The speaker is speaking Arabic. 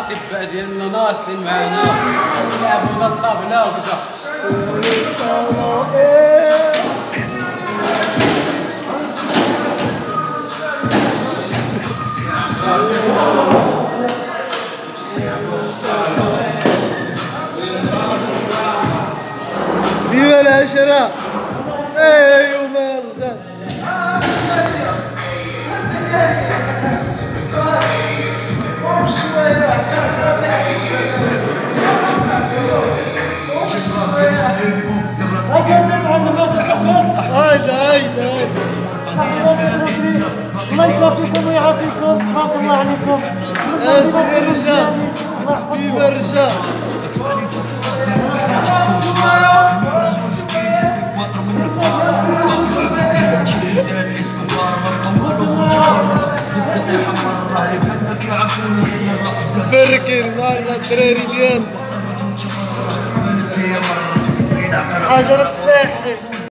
التبع ديالنا ناشطين معانا نلعبوا الطابله وكذا فيما العشرة الله يشافيكم ويعافيكم. تبارك الله عليكم. اسم الرجال فيما الرجال بركن مرة الدراري ديالنا حجر الساحل